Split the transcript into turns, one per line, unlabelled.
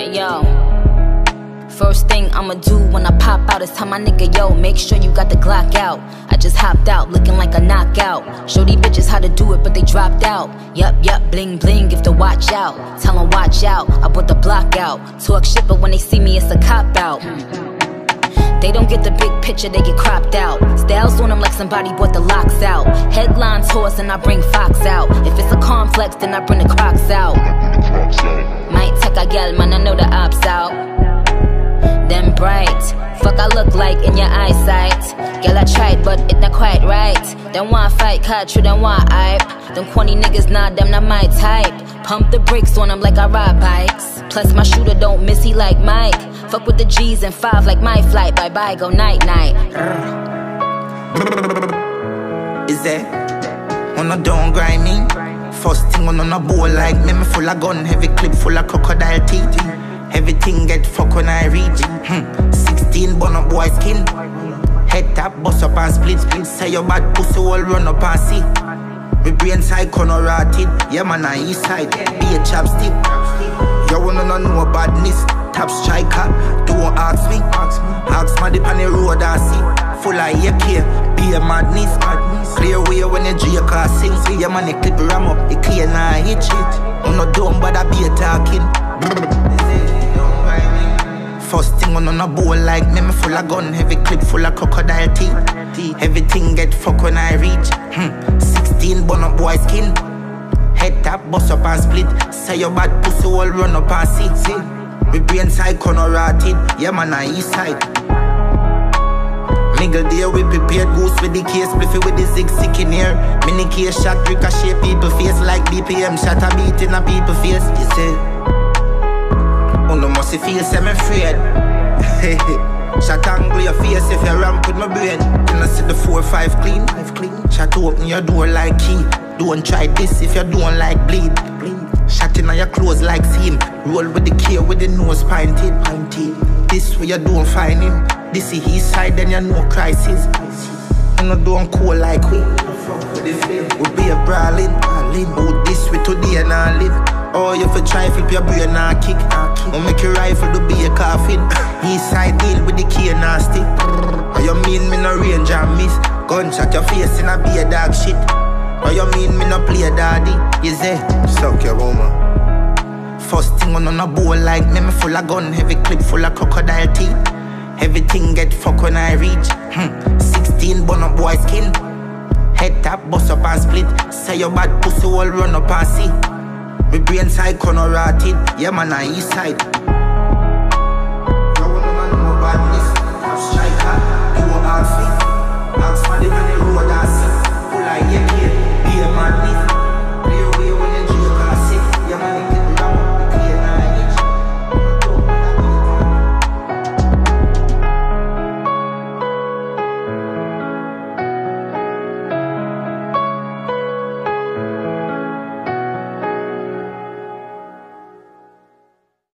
Hey yo. First thing I'ma do when I pop out is tell my nigga, yo, make sure you got the Glock out. I just hopped out, looking like a knockout. Show these bitches how to do it, but they dropped out. Yup, yup, bling bling, if to watch out. Tell 'em watch out, I put the block out. Talk shit, but when they see me, it's a cop out. They don't get the big picture, they get cropped out. Styles on them like somebody bought the LOX out. Headlines horse and I bring Fox out. If it's a complex, then I bring the Crocs out. Might take a gal, man, I know the ops out. Them bright, fuck I look like in your eyesight. Girl, I tried, but it not quite right. Them want fight, cut you, them want hype. Them corny niggas, nah, them not my type. Pump the brakes on them like I ride bikes. Plus, my shooter don't miss, he like Mike. Fuck with the G's and five like my flight. Bye bye, go night night.
Is that On oh, a don't grind me. First thing oh, on on a bowl like me, me full of gun, heavy clip full of crocodile teeth. Everything get fuck when I reach. Hmm. 16 bun up boy skin. Head tap, bust up and split, split. Say your bad pussy all run up and see. Me brain side corner rotted. Yeah man, I east side. Be a chapstick. You wanna know no badness. Top striker, don't ask me. Ask my dip on the road I see. Full of AK, be a madness. Clear way when you drink car sing. See your money clip ram up, it clear now hit shit. I'm not dumb, but I be a talking. On a bowl like me, me full of gun, heavy clip full of crocodile teeth. Everything get fuck when I reach. Hmm. 16 bun up boy skin. Head tap, bust up and split. Say your bad pussy all run up and see. see. Me brain side corner rotted. Yeah man, I east side. Mingle there, we prepared goose with the case, spliffy with the zig sick in here. Mini case shot, ricochet people face like BPM shot a beat in a people face. You say, oh no must feel semi afraid. Shot angle your face if you ramp with my brain. Can I see the four five clean? Five clean. Shot open your door like key. Don't try this if you don't like bleed. bleed. Shot in on your clothes like seam. Roll with the key with the nose pinted. pinted. This way you don't find him. This is his side, then you know crisis. You know don't cool like we. We be a brawling. Oh, this way today and I live. Oh, you for try flip your brain and kick. Oh, make your rifle to be a coffin. East side deal with the key and stick. Oh, you mean me no range and miss? Gunshot your face in a be a dog shit. Oh, you mean me no play daddy? Is it? Suck your woman. First thing on on a bowl like me, me full of gun, heavy clip full of crocodile teeth. Everything get fuck when I reach. Hmm. 16 bun up boy skin. Head tap, bust up and split. Say your bad pussy all run up and see. Me brain side corner rotted. Yeah man, I east side.